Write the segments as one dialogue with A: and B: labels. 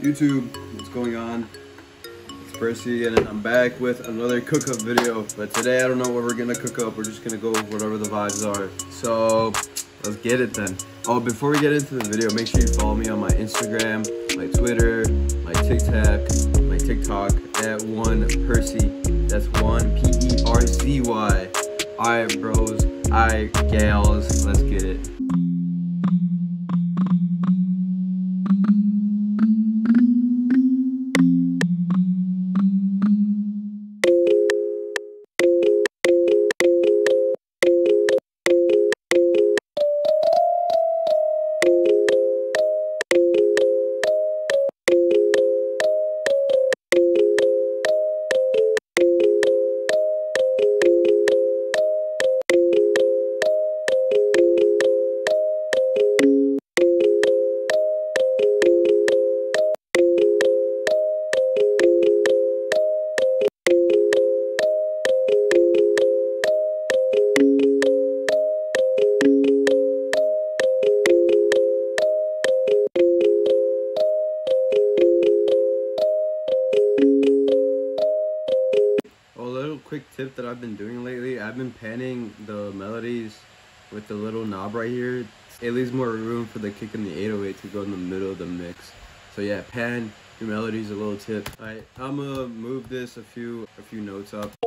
A: YouTube, what's going on? It's Perzy and I'm back with another cook up video. But today I don't know what we're gonna cook up. We're just gonna go whatever the vibes are. So let's get it then. Oh, before we get into the video, make sure you follow me on my Instagram, my Twitter, my TikTok, my TikTok at one Perzy. That's one P E R Z Y. Alright, bros. Alright, gals. Let's get it. Quick tip that I've been doing lately, I've been panning the melodies with the little knob right here. It leaves more room for the kick and the 808 to go in the middle of the mix. So yeah, pan your melodies, a little tip. Alright, I'm gonna move this a few a few notes up.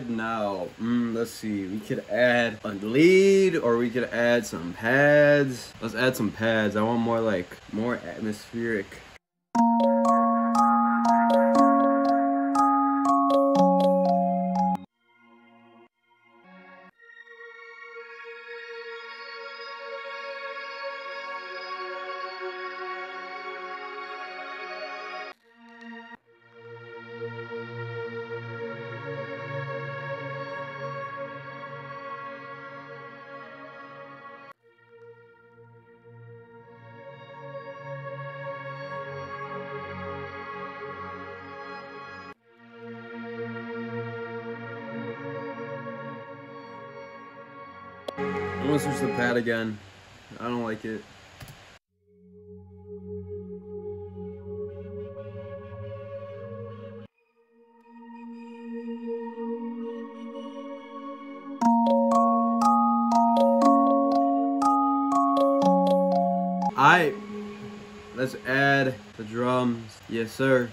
A: Add now? Mm, let's see. We could add a lead or we could add some pads. Let's add some pads. I want more like more atmospheric. I'm gonna switch the pad again. I don't like it. Alright, let's add the drums. Yes, sir.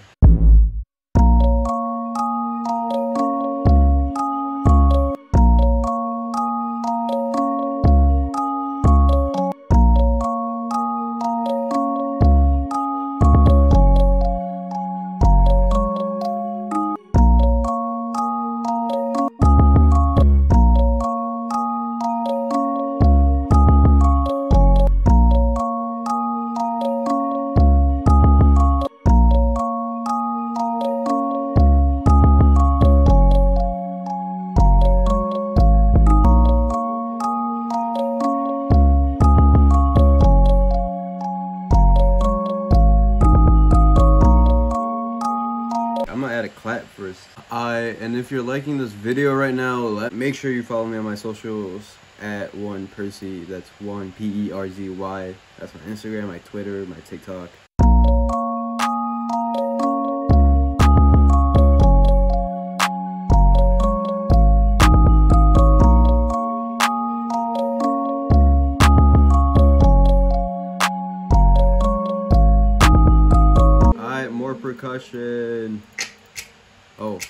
A: Add a clap first. I and if you're liking this video right now, let make sure you follow me on my socials at one Perzy. That's one P E R Z Y. That's my Instagram, my Twitter, my TikTok. Alright, more percussion. Oh.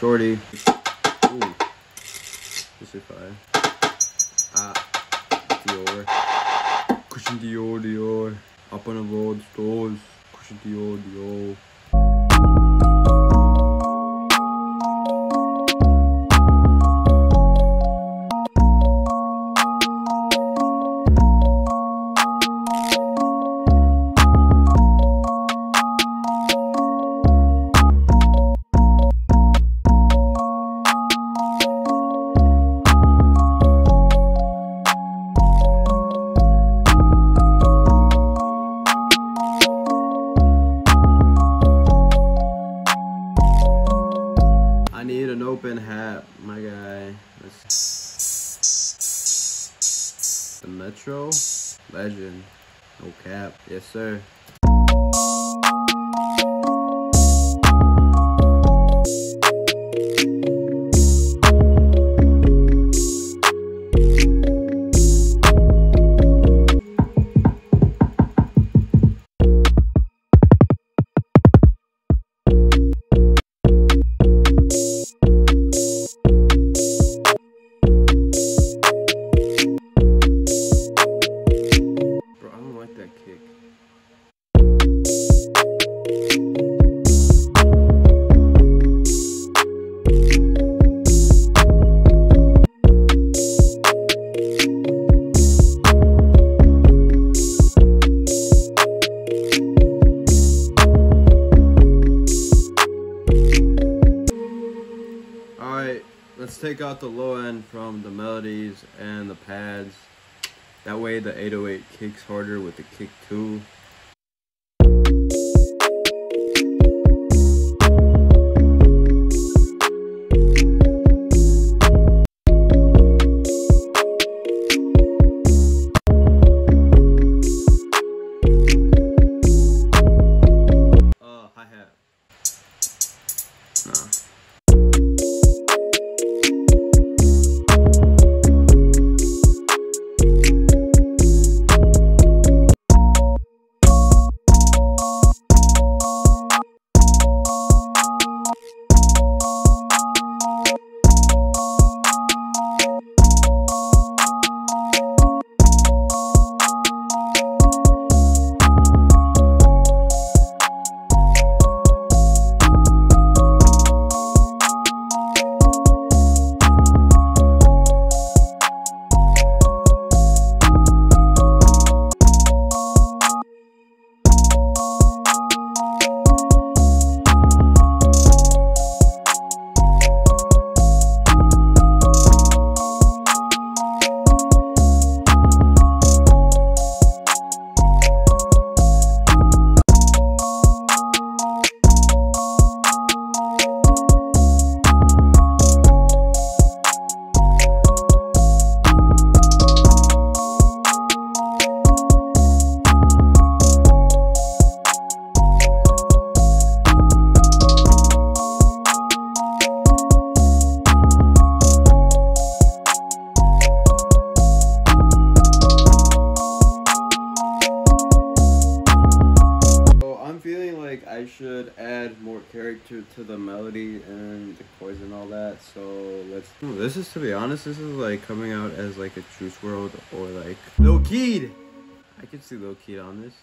A: Shorty. Ooh. This is fire. Ah. Dior. Christian Dior, Dior. Up on the road stores. Christian Dior, Dior. No cap. Yes, sir. Out the low end from the melodies and the pads. That way the 808 kicks harder with the kick too. Should add more character to the melody and the chords and all that. So let's. Ooh, this is to be honest, this is like coming out as like a Juice WRLD or like Lil Keed. I could see Lil Keed on this.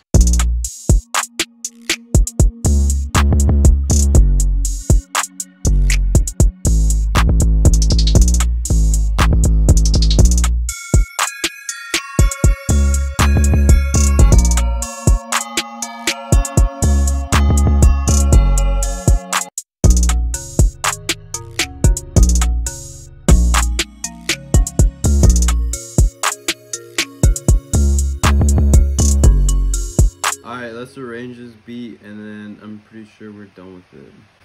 A: I'm pretty sure we're done with it.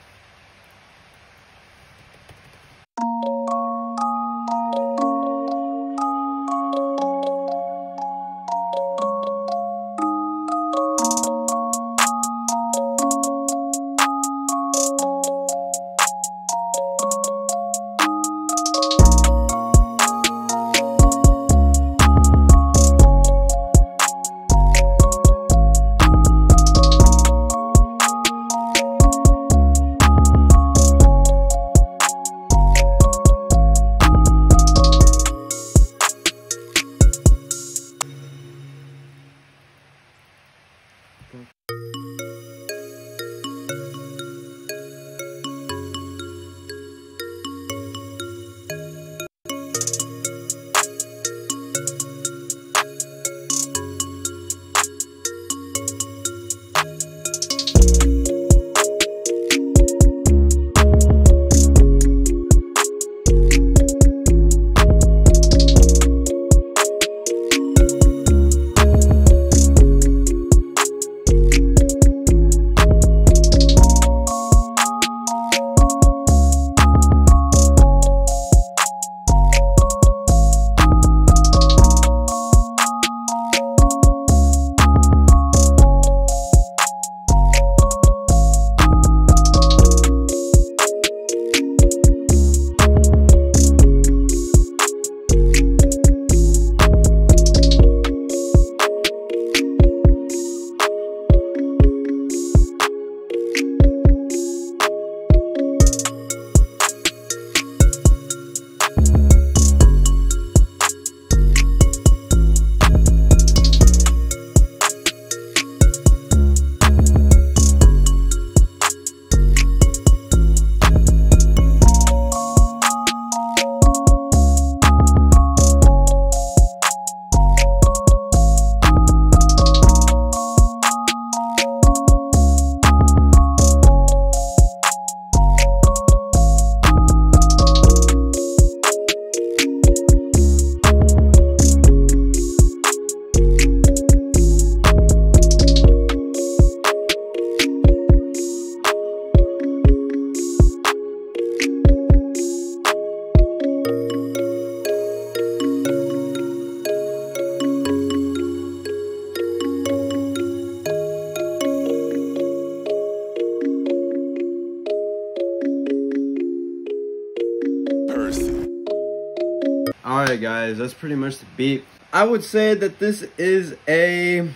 A: Alright guys, that's pretty much the beat. I would say that this is a,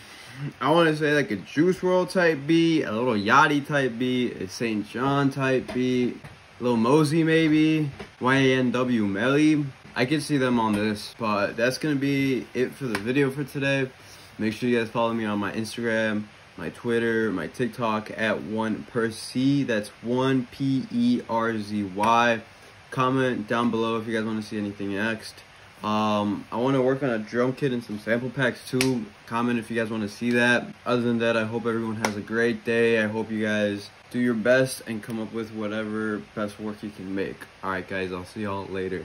A: I want to say like a Juice WRLD type beat, a Lil Yachty type beat, a St. John type beat, a Lil Mosey maybe, YNW Melly. I could see them on this, but that's going to be it for the video for today. Make sure you guys follow me on my Instagram, my Twitter, my TikTok at 1Perzy. That's 1-P-E-R-Z-Y comment down below if you guys want to see anything next. Um, I want to work on a drum kit and some sample packs too. Comment if you guys want to see that. Other than that, I hope everyone has a great day. I hope you guys do your best and come up with whatever best work you can make. Alright guys, I'll see y'all later.